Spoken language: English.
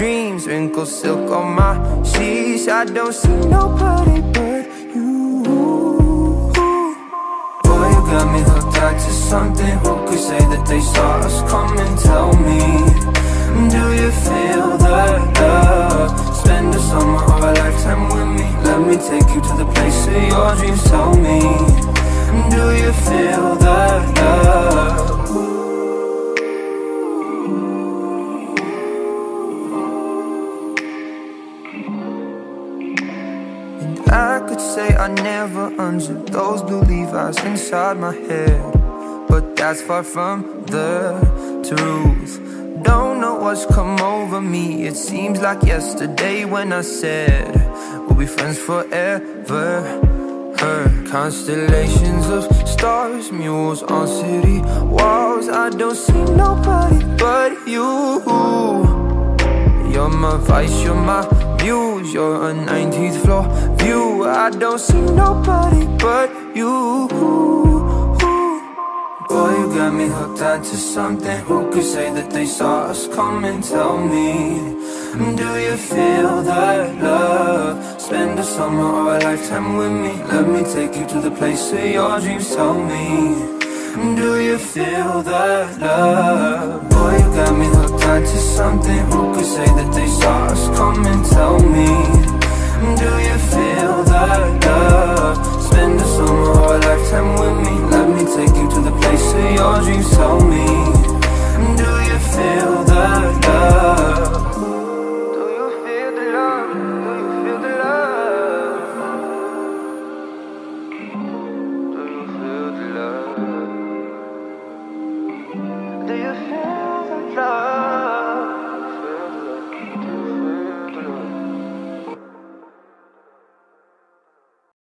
dreams, wrinkled silk on my sheets, I don't see nobody but you. Boy, you got me hooked on to something. Who could say that they saw us coming? Tell me, do you feel the love? Spend the summer or a lifetime with me. Let me take you to the place of your dreams. Tell me, do you feel the say I never unzipped those blue Levi's inside my head. But that's far from the truth. Don't know what's come over me. It seems like yesterday when I said we'll be friends forever. Her constellations of stars, mules on city walls. I don't see nobody but you. You're my vice, you're my muse, you're a 19th floor view. I don't see nobody but you. Boy, you got me hooked onto something. Who could say that they saw us coming? Tell me, do you feel that love? Spend a summer or a lifetime with me. Let me take you to the place of your dreams. Tell me. Do you feel that love? Boy, you got me